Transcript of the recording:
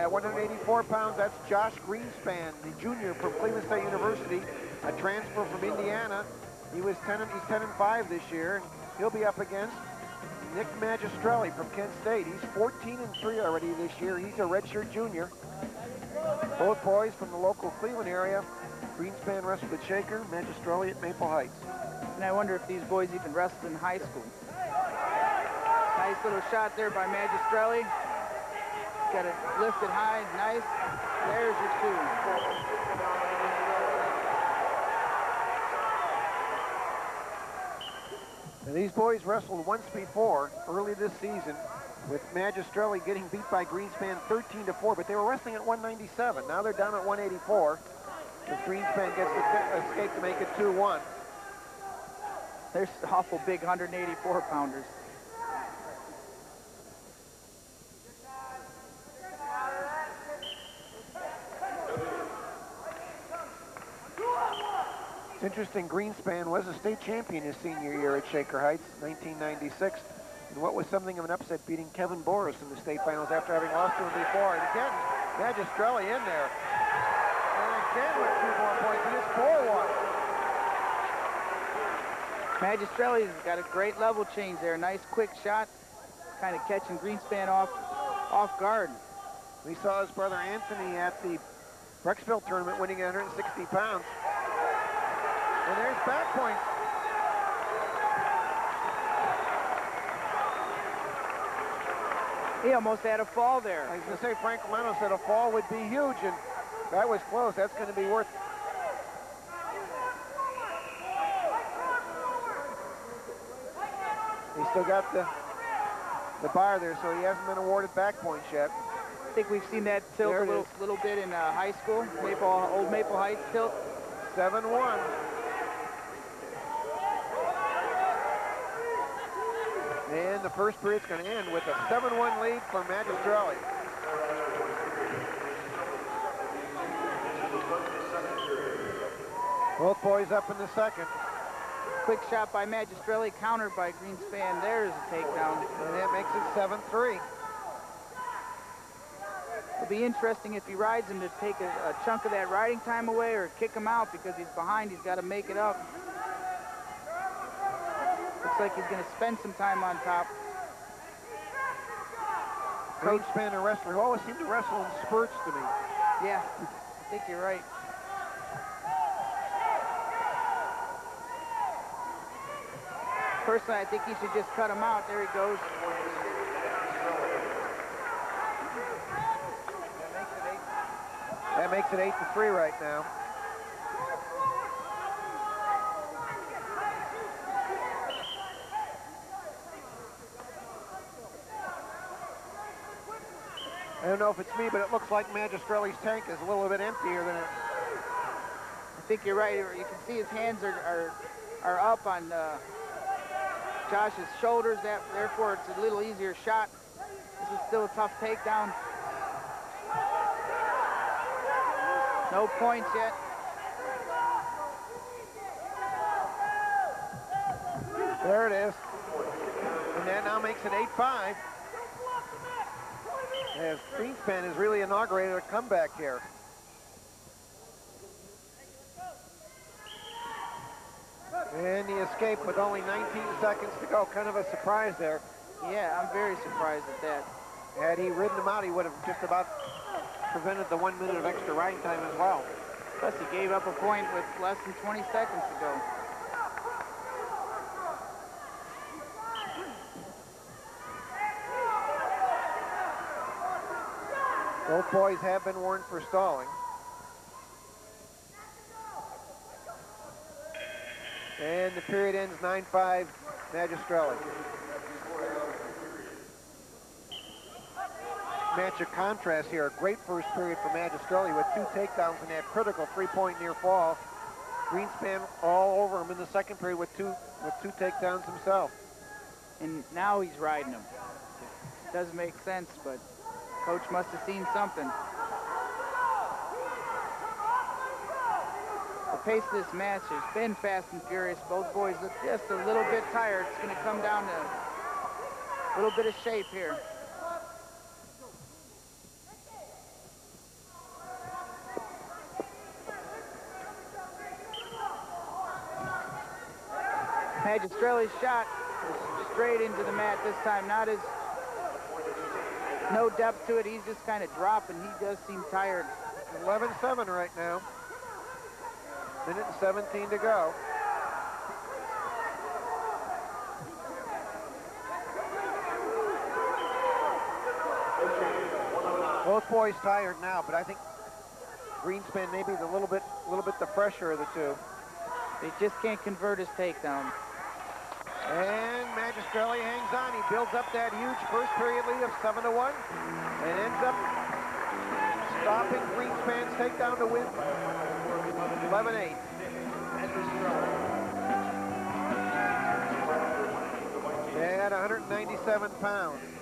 At 184 pounds, that's Josh Greenspan, the junior from Cleveland State University, a transfer from Indiana. He was 10 and, he's 10 and 5 this year, he'll be up against Nick Magistrelli from Kent State. He's 14 and 3 already this year. He's a redshirt junior. Both boys from the local Cleveland area. Greenspan wrestled at Shaker, Magistrelli at Maple Heights. And I wonder if these boys even wrestled in high school. Nice little shot there by Magistrelli. Got it lifted high, nice. There's your two. Now these boys wrestled once before, early this season, with Magistrelli getting beat by Greenspan 13 to 4, but they were wrestling at 197. Now they're down at 184. As Greenspan gets the escape to make it 2-1. There's awful big 184 pounders. It's interesting, Greenspan was a state champion his senior year at Shaker Heights, 1996, and what was something of an upset beating Kevin Boris in the state finals after having lost to him before. And again, Magistrelli in there. And again with two more points, and it's 4-1. Magistrelli's got a great level change there. Nice quick shot, kind of catching Greenspan off, off guard. We saw his brother Anthony at the Brecksville tournament winning 160 pounds. And there's back point. He almost had a fall there. I was going to say, Frank Leno said a fall would be huge, and that was close. That's going to be worth He still got the the bar there, so he hasn't been awarded back points yet. I think we've seen that tilt a little, little bit in uh, high school, Maple, Old Maple Heights tilt. 7-1. And the first period's going to end with a 7-1 lead for Magistrelli. Both boys up in the second. Quick shot by Magistrelli, countered by Greenspan. There's a takedown. And that makes it 7-3. It'll be interesting if he rides him to take a, a, chunk of that riding time away or kick him out because he's behind. He's got to make it up. Looks like he's going to spend some time on top. Greenspan, a wrestler who always seemed to wrestle in spurts to me. Yeah, I think you're right. Personally, I think he should just cut him out. There he goes. That makes it 8 to 3 right now. I don't know if it's me, but it looks like Magistrelli's tank is a little bit emptier than it. I think you're right. You can see his hands are are, are up on uh, Josh's shoulders. That therefore it's a little easier shot. This is still a tough takedown. No points yet. There it is. And that now makes it 8-5. As Greenspan has really inaugurated a comeback here. And the escape with only 19 seconds to go. Kind of a surprise there. Yeah, I'm very surprised at that. Had he ridden him out, he would have just about prevented the one minute of extra riding time as well. Plus, he gave up a point with less than 20 seconds to go. Both boys have been warned for stalling. And the period ends 9-5 Magistrelli. Match of contrast here. A great first period for Magistrelli with two takedowns and that critical three-point near fall. Greenspan all over him in the second period with two with two takedowns himself. And now he's riding him. Doesn't make sense, but Coach must have seen something. The pace of this match has been fast and furious. Both boys look just a little bit tired. It's going to come down to a little bit of shape here. Magistrelli's shot straight into the mat this time. Not as no depth to it. He's just kind of dropping. He does seem tired. 11-7 right now. Minute and 17 to go. Both boys tired now, but I think Greenspan maybe the little bit, little bit the fresher of the two. They just can't convert his takedown. And Magistrelli hangs on. He builds up that huge first period lead of 7 to 1 and ends up stopping Greenspan's takedown to win 11-8. They had 197 pounds.